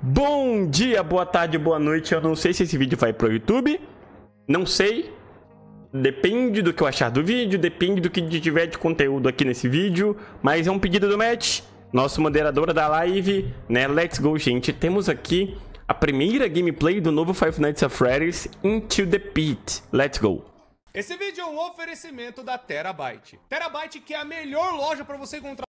Bom dia, boa tarde, boa noite. Eu não sei se esse vídeo vai pro YouTube. Não sei. Depende do que eu achar do vídeo, depende do que tiver de conteúdo aqui nesse vídeo. Mas é um pedido do Matt, nosso moderador da live, né? Let's go, gente. Temos aqui a primeira gameplay do novo Five Nights at Freddy's Into the Pit. Let's go. Esse vídeo é um oferecimento da Terabyte. Terabyte que é a melhor loja para você encontrar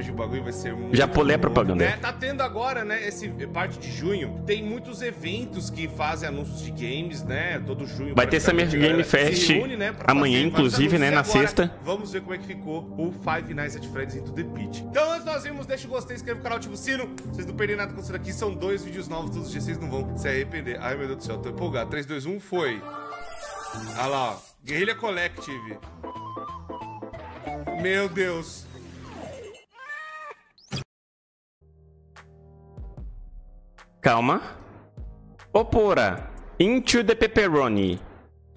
hoje o bagulho vai ser muito Já pulei a propaganda. Né? Tá tendo agora, né, esse parte de junho, tem muitos eventos que fazem anúncios de games, né, todo junho. Vai ter Summer Game Fest reúne, né, amanhã, inclusive, né, na agora, sexta. Vamos ver como é que ficou o Five Nights at Freddy's Into the Pit. Então, antes nós vimos, deixa o gostei, inscreva no canal, ativa o sino. Vocês não perderem nada isso aqui, são dois vídeos novos todos os dias, vocês não vão se arrepender. Ai, meu Deus do céu, tô empolgado. 3, 2, 1, foi. Olha lá, ó. Guerrilha Collective. Meu Deus. Calma. Opora. Into the Pepperoni.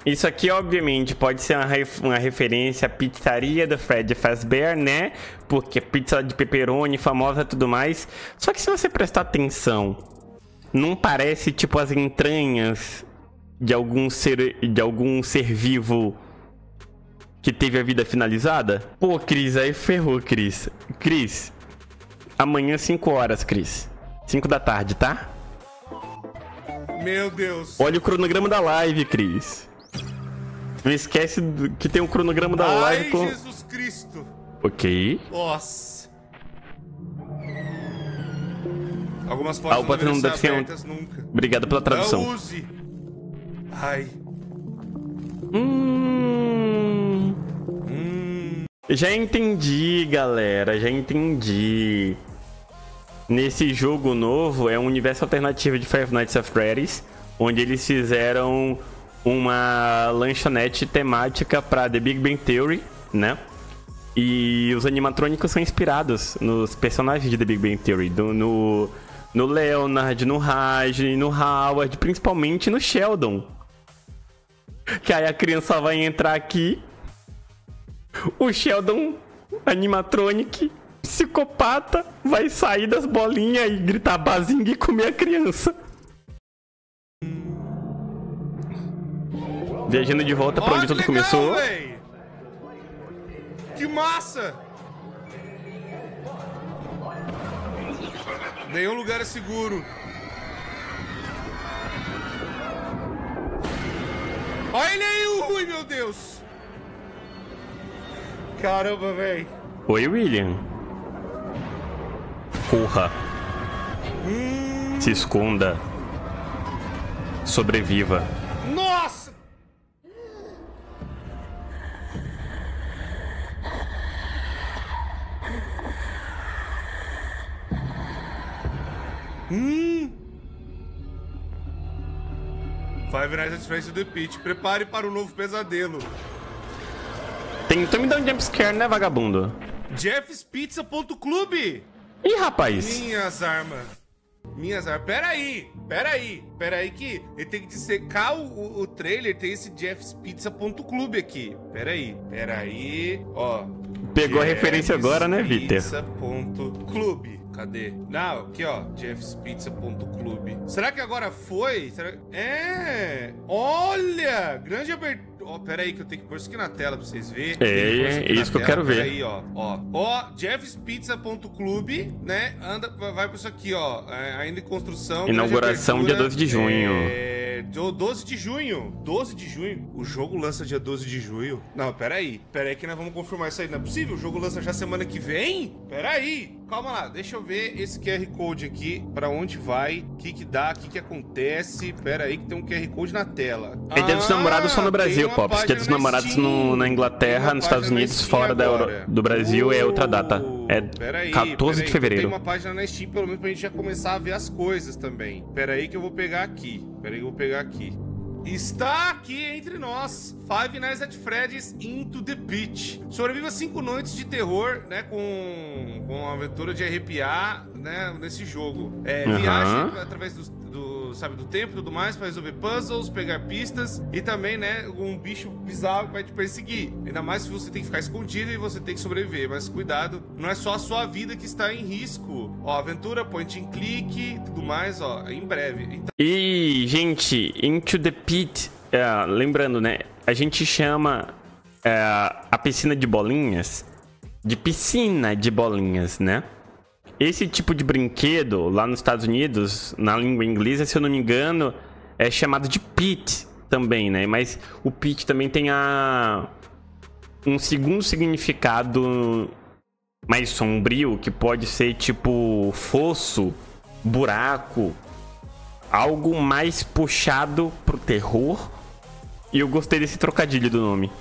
Isso aqui, obviamente, pode ser uma, ref uma referência à pizzaria do Fred Fazbear, né? Porque pizza de pepperoni, famosa e tudo mais. Só que se você prestar atenção, não parece tipo as entranhas de algum ser, de algum ser vivo que teve a vida finalizada? Pô, Cris, aí ferrou, Cris. Cris, amanhã 5 horas, Cris. 5 da tarde, tá? Meu Deus. Olha o cronograma da live, Cris. Não esquece que tem um cronograma da Ai, live. Com... Jesus Cristo. Ok. Nossa. Algumas portas ah, não, não deve ser abertas um... nunca. Obrigado pela tradução. Não use. Ai. Hum... hum. Já entendi, galera. Já entendi. Nesse jogo novo é um universo alternativo de Five Nights at Freddy's, onde eles fizeram uma lanchonete temática para The Big Bang Theory, né? E os animatrônicos são inspirados nos personagens de The Big Bang Theory, do, no, no Leonard, no Raj, no Howard, principalmente no Sheldon. Que aí a criança vai entrar aqui, o Sheldon animatronic psicopata vai sair das bolinhas e gritar bazinga e comer a criança. Viajando de volta pra onde tudo começou. Véi. Que massa! Nenhum lugar é seguro. Olha ele aí, o Rui, meu Deus! Caramba, velho. Oi, William. Corra. Se esconda. Sobreviva. Nossa! Hum. Five Nights at Freddy's The Pit. Prepare para o um novo pesadelo. Tentou me dar um jumpscare, né, vagabundo? JeffsPizza.clube. Ih, rapaz. Minhas armas. Minhas armas. Pera aí, pera aí, pera aí que ele tem que dissecar o, o, o trailer, tem esse JeffsPizza.clube aqui. Pera aí, pera aí, ó. Pegou a referência agora, né, Vitor? Pizza.clube. Cadê? Não, aqui ó, jeffspizza.clube. Será que agora foi? Será... É! Olha! Grande abertura. Oh, pera aí que eu tenho que pôr isso aqui na tela pra vocês verem. É, é isso que eu quero ver. Aí, ó. Ó, ó jeffspizza.clube, né? Anda, vai pra isso aqui, ó. É, ainda em construção. Inauguração dia 12 de junho. É... 12 de junho. 12 de junho. O jogo lança dia 12 de junho. Não, pera aí. Pera aí que nós vamos confirmar isso aí. Não é possível? O jogo lança já semana que vem? Pera aí. Calma lá. Deixa eu ver esse QR Code aqui. Pra onde vai? O que que dá? O que que acontece? Pera aí que tem um QR Code na tela. É dia dos namorados só no Brasil, Pops. Dia dos namorados no, na Inglaterra, nos Estados Unidos, fora da Euro, do Brasil uh, é outra data. É peraí, 14 peraí, de fevereiro. Tem uma página na Steam, pelo menos pra gente já começar a ver as coisas também. Pera aí que eu vou pegar aqui. Pera aí que eu vou pegar aqui. Está aqui entre nós, Five Nights at Freddy's Into the Pit. Sobreviva cinco noites de terror, né, com, com uma aventura de arrepiar, né, nesse jogo. É, Uhum. Viaje através dos, sabe, do tempo e tudo mais para resolver puzzles, pegar pistas e também, né, um bicho bizarro que vai te perseguir. Ainda mais se você tem que ficar escondido e você tem que sobreviver. Mas cuidado, não é só a sua vida que está em risco. Ó, aventura, point and click, tudo mais, ó, em breve. Então... E, gente, Into the Pit, é, lembrando, né? A gente chama é, a piscina de bolinhas de piscina de bolinhas, né? Esse tipo de brinquedo, lá nos Estados Unidos, na língua inglesa, se eu não me engano, é chamado de pit também, né? Mas o pit também tem a... um segundo significado mais sombrio, que pode ser tipo fosso, buraco, algo mais puxado pro terror. E eu gostei desse trocadilho do nome.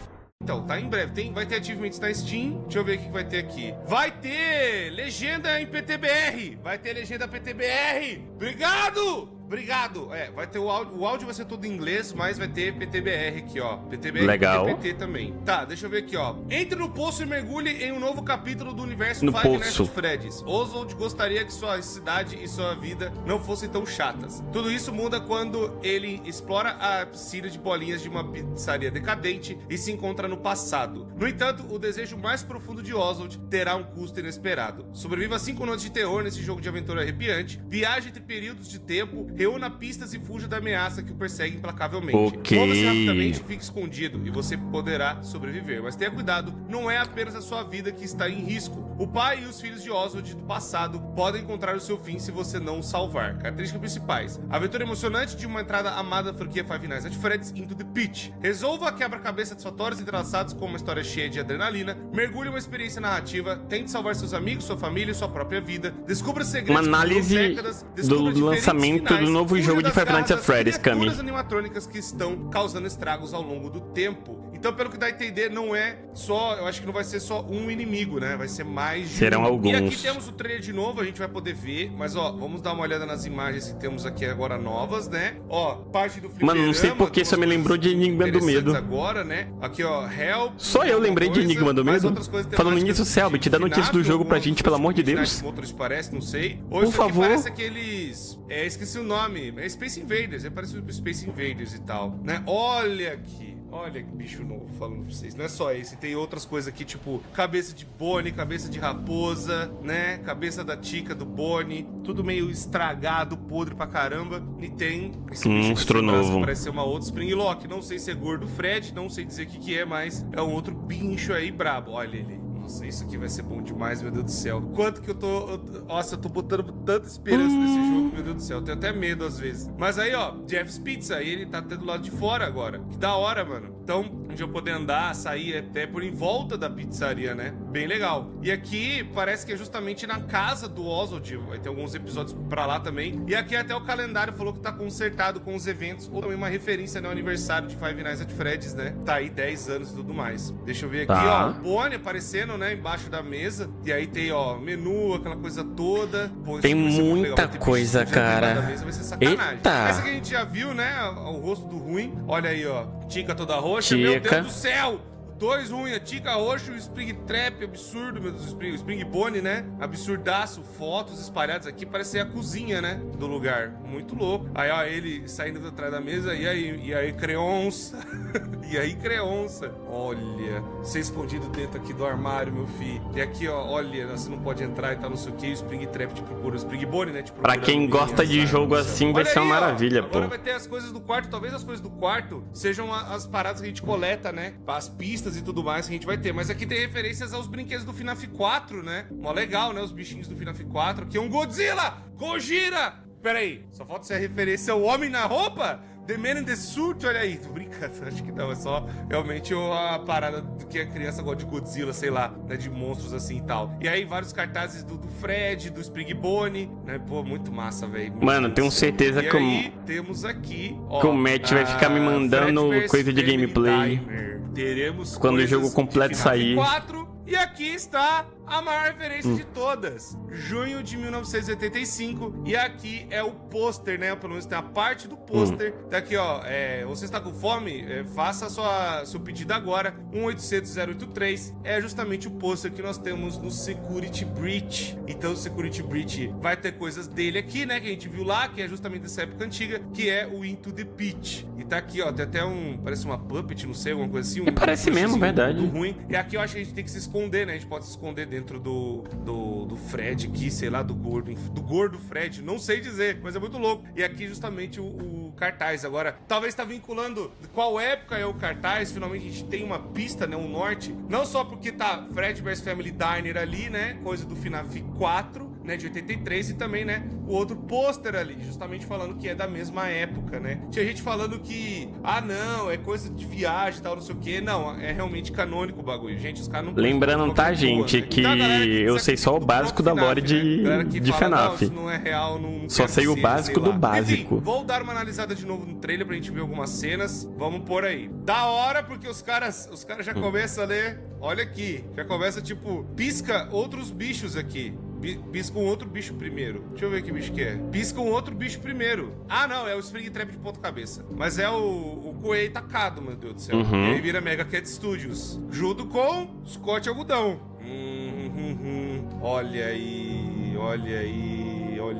Então, tá em breve. Tem, vai ter achievements na Steam. Deixa eu ver o que vai ter aqui. Vai ter legenda em PTBR. Vai ter legenda PTBR. Obrigado! Obrigado. É, vai ter o áudio. O áudio vai ser todo em inglês, mas vai ter PTBR aqui, ó. PTBR Legal. e PTT também. Tá, deixa eu ver aqui, ó. Entre no poço e mergulhe em um novo capítulo do universo no Five at Freddy's. Oswald gostaria que sua cidade e sua vida não fossem tão chatas. Tudo isso muda quando ele explora a piscina de bolinhas de uma pizzaria decadente e se encontra no passado. No entanto, o desejo mais profundo de Oswald terá um custo inesperado. Sobreviva cinco noites de terror nesse jogo de aventura arrepiante, viaje entre períodos de tempo, reúna pistas e fuja da ameaça que o persegue implacavelmente. Ok. Mova-se rapidamente e fique escondido e você poderá sobreviver. Mas tenha cuidado, não é apenas a sua vida que está em risco. O pai e os filhos de Oswald do passado podem encontrar o seu fim se você não o salvar. Características principais. Aventura emocionante de uma entrada amada da franquia Five Nights at Freddy's Into the Pitch. Resolva a quebra-cabeça satisfatórios entrelaçados com uma história cheia de adrenalina. Mergulhe uma experiência narrativa. Tente salvar seus amigos, sua família e sua própria vida. Descubra segredos Uma análise décadas. do lançamento do finais. novo Fuja jogo de Five Nights at Freddy's, Cami. animatrônicas que estão causando estragos ao longo do tempo. Então, pelo que dá a entender, não é só. Eu acho que não vai ser só um inimigo, né? Vai ser mais de Serão um. alguns. E aqui temos o trailer de novo, a gente vai poder ver. Mas, ó, vamos dar uma olhada nas imagens que temos aqui agora novas, né? Ó, parte do Mano, não sei porque isso me lembrou de Enigma do Medo. agora, né? Aqui, ó, Help. Só eu lembrei de coisa, Enigma do Medo. Falando nisso, Selby, te dá de notícia do jogo pra gente, pelo amor de Deus. Motors parece, não sei. Ou Por favor. parece aqueles... É, esqueci o nome. É Space Invaders. É parecido com Space Invaders e tal, né? Olha aqui. Olha que bicho novo falando pra vocês. Não é só esse, tem outras coisas aqui, tipo cabeça de Bonnie, cabeça de raposa, né? Cabeça da Tica do Bonnie. Tudo meio estragado, podre pra caramba. E tem esse aqui Monstro novo. Parece ser uma outra Spring Lock. Não sei se é gordo Fred, não sei dizer o que, que é, mas é um outro bicho aí brabo. Olha ele. Nossa, isso aqui vai ser bom demais, meu Deus do céu. Quanto que eu tô. Nossa, eu tô botando tanta esperança nesse jogo, meu Deus do céu. Eu tenho até medo às vezes. Mas aí, ó, Jeff's Pizza, ele tá até do lado de fora agora. Que da hora, mano. Então, a gente vai poder andar, sair até por em volta da pizzaria, né? Bem legal. E aqui parece que é justamente na casa do Oswald. Vai ter alguns episódios pra lá também. E aqui até o calendário falou que tá consertado com os eventos. Ou também uma referência no aniversário de Five Nights at Freddy's, né? Tá aí 10 anos e tudo mais. Deixa eu ver aqui, Tá. ó. O Bonnie aparecendo, né? Embaixo da mesa. E aí tem, ó, menu, aquela coisa toda. Pô, Tem muita coisa, explodindo cara. mesa, Vai ser sacanagem. Eita. Essa que a gente já viu, né? O rosto do ruim. Olha aí, ó. Tica toda roxa. Meu Tica. Deus do céu! Dois ruins, a Tica roxa e o Spring Trap, absurdo, meu Deus, o Spring, o Spring Bone, né? Absurdaço, fotos espalhadas aqui, parece ser a cozinha, né? Do lugar. Muito louco. Aí, ó, ele saindo de trás da mesa, e aí, e aí, Creonça. e aí, Creonça. Olha, você escondido dentro aqui do armário, meu filho. E aqui, ó, olha, você não pode entrar e tal, não sei o que. O Spring Trap te procura, o Spring Bone, né? Te Pra procurando quem gosta de jogo assim, vai ser uma ó. maravilha, pô. Agora vai ter as coisas do quarto, talvez as coisas do quarto sejam as paradas que a gente coleta, né? As pistas e tudo mais que a gente vai ter. Mas aqui tem referências aos brinquedos do FNAF 4, né? Mó legal, né? Os bichinhos do FNAF 4. Aqui é um Godzilla! Gojira! Pera aí, só falta ser a referência ao homem na roupa? The Man in the Suit, olha aí. Brincando, acho que não. É só realmente a parada do que a criança gosta de Godzilla, sei lá, né? De monstros assim e tal. E aí, vários cartazes do, do Fred, do Spring Bone, né? Pô, muito massa, velho. Mano, tenho certeza e que aí, temos aqui, ó, que o Matt vai ficar me a mandando coisa de gameplay. Timer. Teremos Quando o jogo completo sair. 4, e aqui está a maior referência Hum. de todas. Junho de 1985. E aqui é o pôster, né? Pelo menos tem a parte do pôster. Hum. Tá aqui, ó. é, você está com fome? É, faça sua, seu pedido agora. 1-800-083. É justamente o pôster que nós temos no Security Breach. Então, o Security Breach vai ter coisas dele aqui, né? Que a gente viu lá, que é justamente dessa época antiga, que é o Into the Pit. E tá aqui, ó. Tem até um. Parece uma puppet, não sei, alguma coisa assim. Um, E parece um mesmo, verdade. muito ruim. E aqui eu acho que a gente tem que se esconder, né? A gente pode se esconder dentro dentro do, do, do Fred aqui, sei lá, do gordo, do gordo Fred, não sei dizer, mas é muito louco. E aqui justamente o, o cartaz. Agora, talvez tá vinculando qual época é o cartaz, finalmente a gente tem uma pista, né, um norte, não só porque tá Fred vs Family Diner ali, né, coisa do FNAF 4, né, de 83 e também, né, o outro pôster ali, justamente falando que é da mesma época, né? Tinha gente falando que, ah, não, é coisa de viagem e tal, não sei o quê. Não, é realmente canônico o bagulho. Gente, os caras não... Lembrando, tá, gente, boa, né? que, então, que eu sei só o básico da lore de, né? de fala, FNAF. Não, não é real, não Só sei o básico do básico. Enfim, vou dar uma analisada de novo no trailer pra gente ver algumas cenas. Vamos por aí. Da hora, porque os caras, os caras já hum. começam a ler... Olha aqui, já começa, tipo, pisca outros bichos aqui. Pisca um outro bicho primeiro. Deixa eu ver que bicho que é. Pisca um outro bicho primeiro. Ah, não, é o Springtrap de ponta cabeça. Mas é o, o Coelho tacado, meu Deus do céu. Uhum. E aí vira Mega Cat Studios. Junto com Scott Algodão. Hum, hum, hum. Olha aí, olha aí,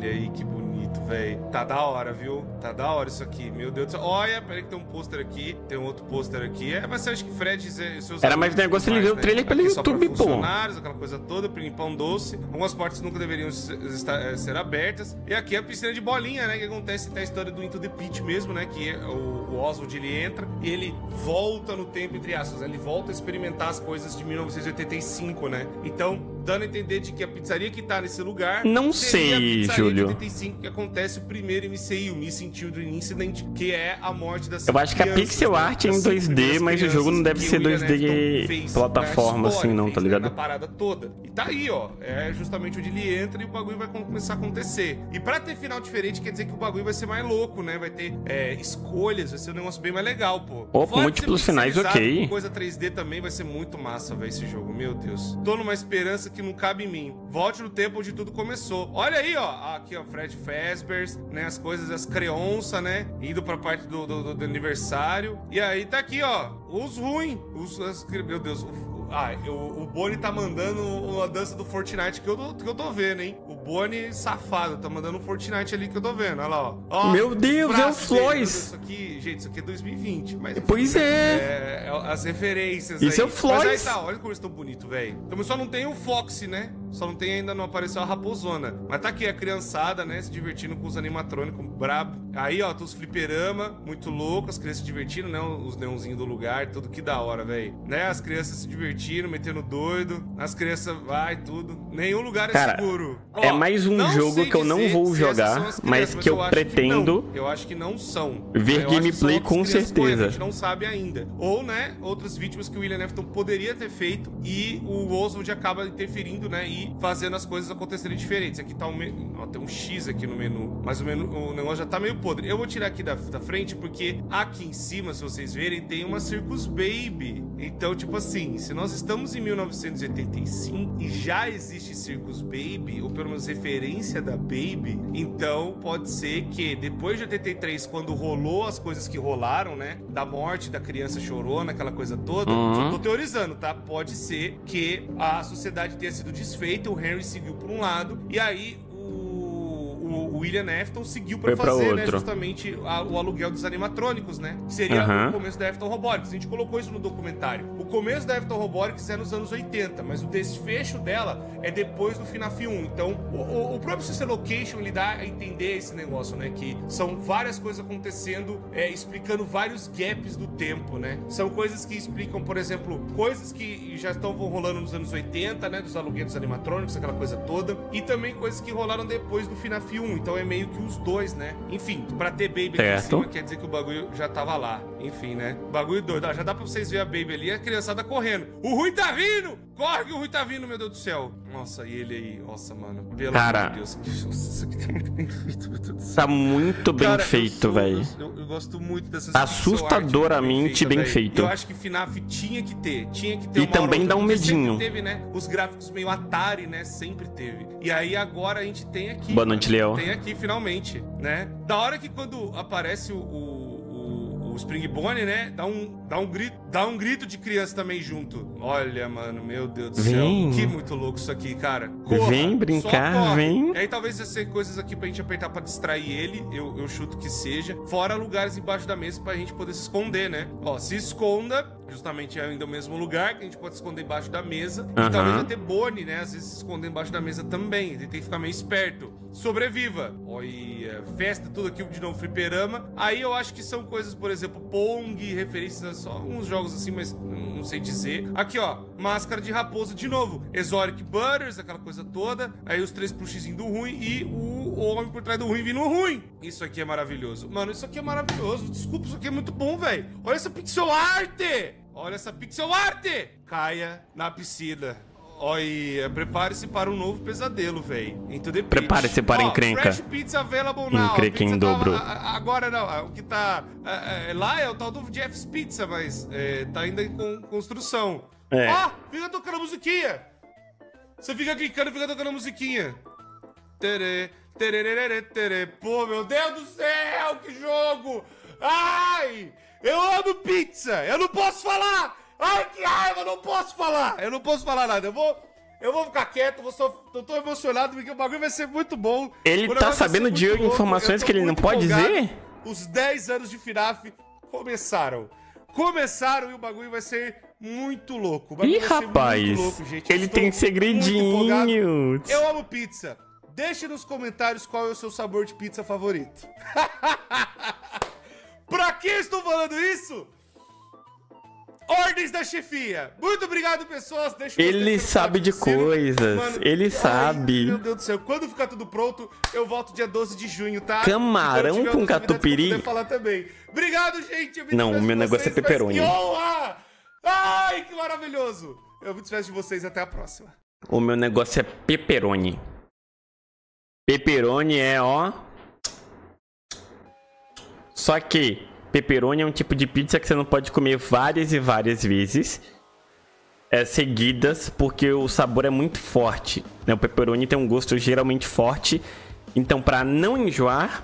olha aí que bonito velho. Tá da hora, viu? Tá da hora isso aqui. Meu Deus do céu. Olha, peraí que tem um pôster aqui. Tem um outro pôster aqui. É, mas você acha que Fred seus Era mais negócio ele ver o trailer pelo YouTube, pô. funcionários, aquela coisa toda, pão doce. Algumas portas nunca deveriam estar, ser abertas. E aqui é a piscina de bolinha, né? Que acontece até a história do Into the Pit mesmo, né? Que é o, o Oswald ele entra e ele volta no tempo, entre aspas. Né? Ele volta a experimentar as coisas de 1985, né? Então, dando a entender de que a pizzaria que tá nesse lugar. Não sei, Júlio. 85 que acontece o primeiro MCI, o Missing Children Incident, que é a morte das Eu acho que a pixel art é em 2D, mas o jogo não deve ser 2D fez, plataforma né, assim, não, tá ligado? Né, na parada toda. E tá aí, ó. É justamente onde ele entra e o bagulho vai começar a acontecer. E pra ter final diferente, quer dizer que o bagulho vai ser mais louco, né? Vai ter é, escolhas, vai ser um negócio bem mais legal, pô. Opa, múltiplos finais, ok. Coisa 3D também vai ser muito massa, velho, esse jogo. Meu Deus. Tô numa esperança que não cabe em mim. Volte no tempo onde tudo começou. Olha aí, ó. Aqui, ó, Fred Fazbear's, né? As coisas, as creonça, né? Indo pra parte do, do, do aniversário. E aí tá aqui, ó. Os ruins. Os, as, meu Deus. Ah, eu, o Boni tá mandando uma dança do Fortnite que eu, tô, que eu tô vendo, hein? O Boni safado tá mandando um Fortnite ali que eu tô vendo. Olha lá, ó. ó meu Deus, é o Floyd! Isso aqui, gente, isso aqui é 2020. Mas, pois é. é. é as referências Isso aí. é o Floyd! Mas aí tá, olha como eles estão bonitos, velho. Então só não tem o Fox, né? Só não tem ainda, não apareceu a raposona. Mas tá aqui a criançada, né? Se divertindo com os animatrônicos brabo. Aí, ó, tá os fliperama, muito louco, as crianças se divertindo, né? Os neonzinhos do lugar, tudo que da hora, velho. Né? As crianças se divertindo, metendo doido. As crianças vai, tudo. Nenhum lugar é Cara, seguro. Ó, é mais um jogo que eu não vou jogar, crianças, mas que eu, eu pretendo. eu acho que não são. Ver gameplay com certeza. A gente não sabe ainda. Ou, né, outras vítimas que o William Afton poderia ter feito e o Oswald acaba interferindo, né? E fazendo as coisas acontecerem diferentes. Aqui tá um, ó, tem um X aqui no menu, mas o, menu, o negócio já tá meio podre. Eu vou tirar aqui da, da frente porque aqui em cima, se vocês verem, tem uma Circus Baby. Então, tipo assim, se nós estamos em 1985 e já existe Circus Baby, ou pelo menos referência da Baby, então pode ser que depois de 83, quando rolou as coisas que rolaram, né? Da morte da criança chorona, aquela coisa toda, uhum. só tô teorizando, tá? Pode ser que a sociedade tenha sido desfeita o Henry seguiu por um lado, e aí o William Afton seguiu para fazer, né, justamente a, o aluguel dos animatrônicos, né? Que seria uhum. o começo da Afton Robotics. A gente colocou isso no documentário. O começo da Afton Robotics é nos anos 80, mas o desfecho dela é depois do FNAF 1. Então, o, o próprio System Location, ele dá a entender esse negócio, né? Que são várias coisas acontecendo, é, explicando vários gaps do tempo, né? São coisas que explicam, por exemplo, coisas que já estão rolando nos anos 80, né? Dos aluguéis dos animatrônicos, aquela coisa toda. E também coisas que rolaram depois do FNAF 1. Então, é meio que os dois, né? Enfim, pra ter Baby certo. aqui em cima, quer dizer que o bagulho já tava lá. Enfim, né? Bagulho doido. Já dá pra vocês verem a Baby ali, a criançada correndo. O Rui tá vindo! Corre que o Rui tá vindo, meu Deus do céu. Nossa, e ele aí, nossa, mano. Pelo Cara, amor de Deus. Isso aqui tá muito bem feito, meu Deus do céu. Tá muito bem Cara, feito, velho. Eu, eu, gosto muito dessas Assustadoramente bem, bem feito. Eu acho que FNAF tinha que ter. Tinha que ter E também dá um medinho. teve, né? Os gráficos meio Atari, né? Sempre teve. E aí agora a gente tem aqui. Boa noite, Léo. Tem aqui finalmente, né? Da hora que quando aparece o, o o Springbone, né? Dá um, dá um grito, dá um grito de criança também junto. Olha, mano, meu Deus do vem. céu. Que muito louco isso aqui, cara. Corra, vem brincar, vem. E aí talvez ia ser coisas aqui pra gente apertar pra distrair ele, eu, eu chuto que seja. Fora lugares embaixo da mesa pra gente poder se esconder, né? Ó, se esconda justamente é ainda o mesmo lugar, que a gente pode esconder embaixo da mesa. Uhum. E talvez até Boni, né? Às vezes se esconder embaixo da mesa também. Ele tem que ficar meio esperto. Sobreviva. Olha, festa, tudo aqui de novo, fliperama. Aí eu acho que são coisas, por exemplo, Pong, referências a só uns jogos assim, mas não sei dizer. Aqui, ó, máscara de raposa de novo. Exotic Butters, aquela coisa toda. Aí os três plushzinhos do ruim e o homem por trás do ruim vindo ruim. Isso aqui é maravilhoso. Mano, isso aqui é maravilhoso. Desculpa, isso aqui é muito bom, velho. Olha essa pixel art! Olha essa pixel art! Caia na piscina. Olha, prepare-se para um novo pesadelo, velho. Prepare-se para Ó, encrenca. Fresh pizza available now. Encrenca em tá- dobro. a- agora não, o que tá é, é, lá é o tal do Jeff's Pizza, mas é, tá ainda em con- construção. É. Ó, fica tocando a musiquinha. Você fica clicando e fica tocando a musiquinha. Terê. Pô, meu Deus do céu, que jogo! Ai! Eu amo pizza! Eu não posso falar! Ai, que raiva, eu não posso falar! Eu não posso falar nada. Eu vou, eu vou ficar quieto, vou só, eu tô emocionado porque o bagulho vai ser muito bom. Ele tá sabendo de louco, informações que ele não pode empolgado. dizer? Os 10 anos de FNAF começaram. Começaram e o bagulho vai ser muito louco. Ih, rapaz. louco, Ele estou tem segredinhos. Eu amo pizza. Deixe nos comentários qual é o seu sabor de pizza favorito. pra que estou falando isso? Ordens da chefia. Muito obrigado, pessoas. Deixa o Ele sabe de patrocínio. coisas. Ele sabe. Meu Deus do céu. Quando ficar tudo pronto, eu volto dia 12 de junho, tá? Camarão com catupiry? falar também. Obrigado, gente. Não, meu negócio é vocês, mas pepperoni. Que honra! Ai, que maravilhoso. Eu me despeço de vocês. Até a próxima. O meu negócio é pepperoni. Pepperoni é, ó. Só que pepperoni é um tipo de pizza que você não pode comer várias e várias vezes é, seguidas, porque o sabor é muito forte. Né? O pepperoni tem um gosto geralmente forte. Então, pra não enjoar,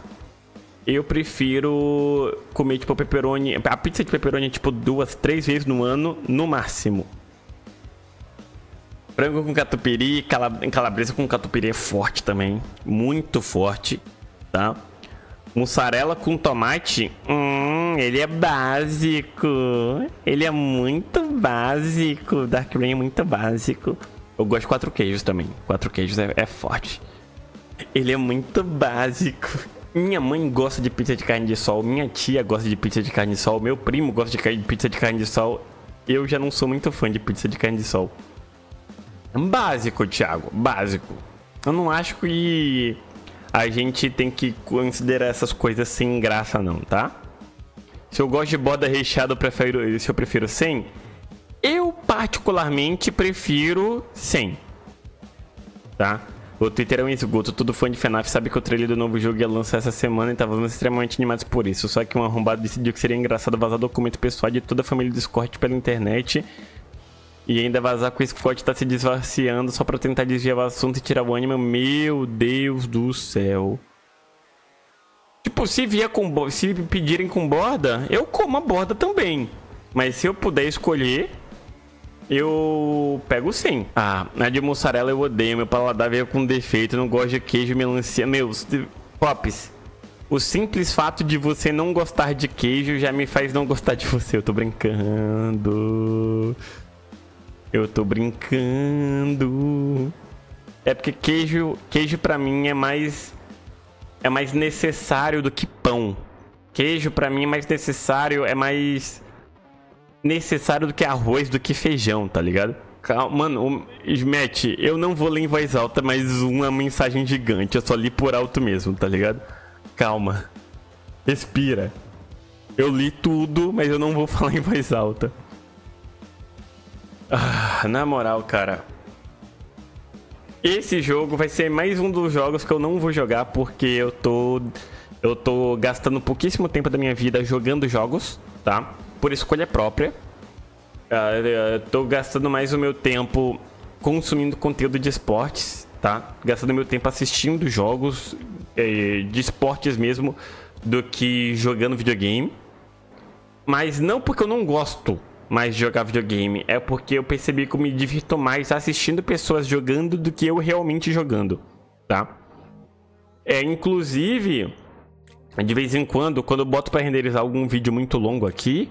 eu prefiro comer tipo pepperoni. A pizza de pepperoni é tipo duas, três vezes no ano, no máximo. Frango com catupiry, cala- calabresa com catupiry é forte também. Muito forte, tá? Mussarela com tomate, hum, ele é básico. Ele é muito básico. Dark Rain é muito básico. Eu gosto de quatro queijos também. Quatro queijos é, é forte. Ele é muito básico. Minha mãe gosta de pizza de carne de sol. Minha tia gosta de pizza de carne de sol. Meu primo gosta de pizza de carne de sol. Eu já não sou muito fã de pizza de carne de sol. Básico, Thiago, básico. Eu não acho que a gente tem que considerar essas coisas sem graça, não, tá? Se eu gosto de borda recheada, eu prefiro, se eu prefiro sem, eu particularmente prefiro sem, tá? O Twitter é um esgoto, todo fã de FNAF sabe que o trailer do novo jogo ia lançar essa semana e estávamos extremamente animados por isso. Só que um arrombado decidiu que seria engraçado vazar documento pessoal de toda a família do Discord pela internet e ainda vazar com esse Scott tá se desvaciando só pra tentar desviar o assunto e tirar o ânimo. Meu Deus do céu. Tipo, se vier com se pedirem com borda, eu como a borda também. Mas se eu puder escolher, eu pego sim. Ah, a de mussarela eu odeio. Meu paladar veio com defeito. Não gosto de queijo melancia. Meus, Pops, o simples fato de você não gostar de queijo já me faz não gostar de você. Eu tô brincando. Eu tô brincando. É porque queijo, queijo para mim é mais é mais necessário do que pão. Queijo pra mim é mais necessário, é mais necessário do que arroz, do que feijão, tá ligado? Calma, mano, Smet, eu não vou ler em voz alta, mas uma mensagem gigante, eu só li por alto mesmo, tá ligado? Calma. Respira. Eu li tudo, mas eu não vou falar em voz alta. Ah, na moral, cara. Esse jogo vai ser mais um dos jogos que eu não vou jogar porque eu tô eu tô gastando pouquíssimo tempo da minha vida jogando jogos, tá? Por escolha própria. Ah, eu tô gastando mais o meu tempo consumindo conteúdo de esportes, tá? Gastando meu tempo assistindo jogos eh, de esportes mesmo do que jogando videogame. Mas não porque eu não gosto mais jogar videogame, é porque eu percebi que eu me divirto mais assistindo pessoas jogando do que eu realmente jogando, tá? É, inclusive, de vez em quando, quando eu boto pra renderizar algum vídeo muito longo aqui,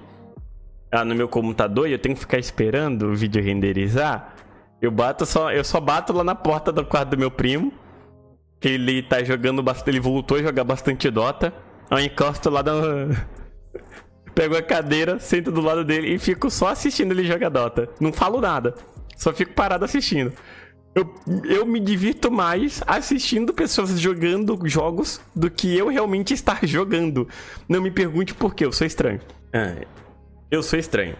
ah, no meu computador e eu tenho que ficar esperando o vídeo renderizar, eu bato só, eu só bato lá na porta do quarto do meu primo, que ele tá jogando bastante, ele voltou a jogar bastante Dota. Eu encosto lá no Pego a cadeira, sento do lado dele e fico só assistindo ele jogar Dota. Não falo nada. Só fico parado assistindo. Eu, eu me divirto mais assistindo pessoas jogando jogos do que eu realmente estar jogando. Não me pergunte por que, eu sou estranho. Ah, eu sou estranho.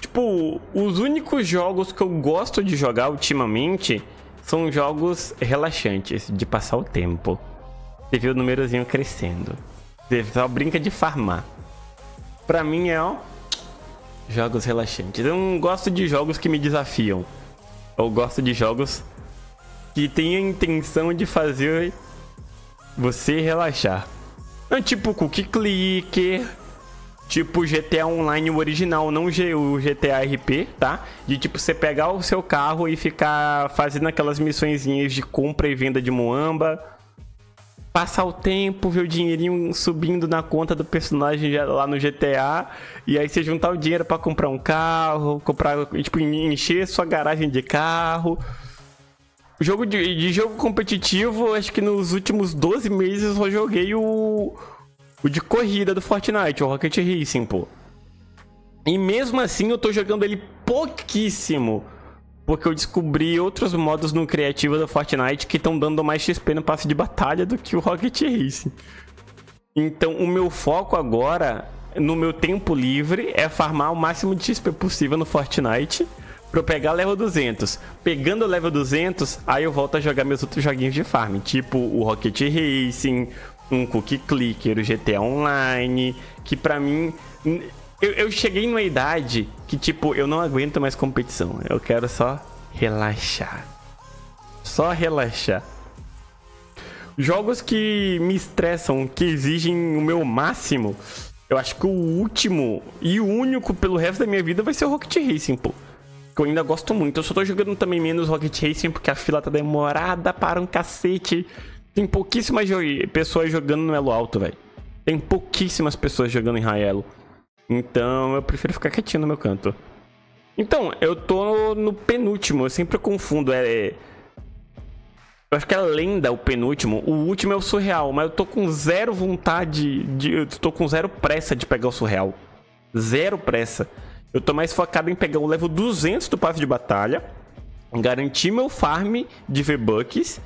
Tipo, os únicos jogos que eu gosto de jogar ultimamente são jogos relaxantes, de passar o tempo. Você vê o númerozinho crescendo. Você só brinca de farmar. Pra mim é, ó, jogos relaxantes. Eu não gosto de jogos que me desafiam. Eu gosto de jogos que têm a intenção de fazer você relaxar. É tipo Cookie Clicker, tipo GTA Online original, não o GTA RP, tá? De tipo você pegar o seu carro e ficar fazendo aquelas missõezinhas de compra e venda de Moamba. Passar o tempo, ver o dinheirinho subindo na conta do personagem lá no GTA. E aí você juntar o dinheiro para comprar um carro, comprar, tipo, encher sua garagem de carro. Jogo de, de jogo competitivo, acho que nos últimos 12 meses eu joguei o o de corrida do Fortnite, o Rocket Racing, pô. E mesmo assim eu tô jogando ele pouquíssimo. Porque eu descobri outros modos no criativo do Fortnite que estão dando mais XP no passe de batalha do que o Rocket Racing. Então o meu foco agora, no meu tempo livre, é farmar o máximo de XP possível no Fortnite. Pra eu pegar level 200. Pegando o level 200, aí eu volto a jogar meus outros joguinhos de farm. Tipo o Rocket Racing, um cookie clicker, o GTA Online, que para mim eu, eu, cheguei numa idade que tipo, eu não aguento mais competição. Eu quero só relaxar. Só relaxar. Jogos que me estressam, que exigem o meu máximo. Eu acho que o último e o único pelo resto da minha vida vai ser o Rocket Racing, pô. Que eu ainda gosto muito. Eu só tô jogando também menos Rocket Racing porque a fila tá demorada para um cacete. Tem pouquíssimas pessoas jogando no elo alto, velho. Tem pouquíssimas pessoas jogando em high elo. Então eu prefiro ficar quietinho no meu canto. Então, eu tô no, penúltimo, eu sempre confundo. É, é, eu acho que é lenda o penúltimo. O último é o surreal, mas eu tô com zero vontade de. Eu tô com zero pressa de pegar o surreal. Zero pressa. Eu tô mais focado em pegar o level 200 do passe de batalha, garantir meu farm de V-Bucks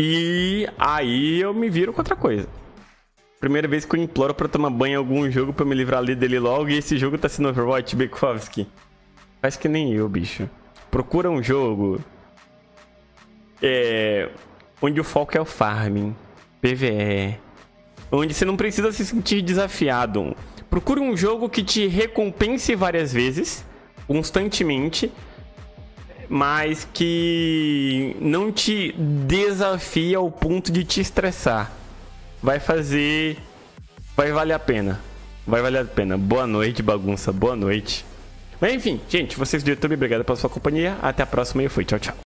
e aí eu me viro com outra coisa. Primeira vez que eu imploro pra tomar banho em algum jogo pra me livrar ali dele logo. E esse jogo tá sendo Overwatch, Bekovski. Faz que nem eu, bicho. Procura um jogo. É. Onde o foco é o farming. PVE. Onde você não precisa se sentir desafiado. Procure um jogo que te recompense várias vezes. Constantemente mas que não te desafia ao ponto de te estressar. Vai fazer. Vai valer a pena. Vai valer a pena. Boa noite, bagunça. Boa noite. Mas enfim, gente, vocês do YouTube, obrigado pela sua companhia. Até a próxima e fui. Tchau, tchau.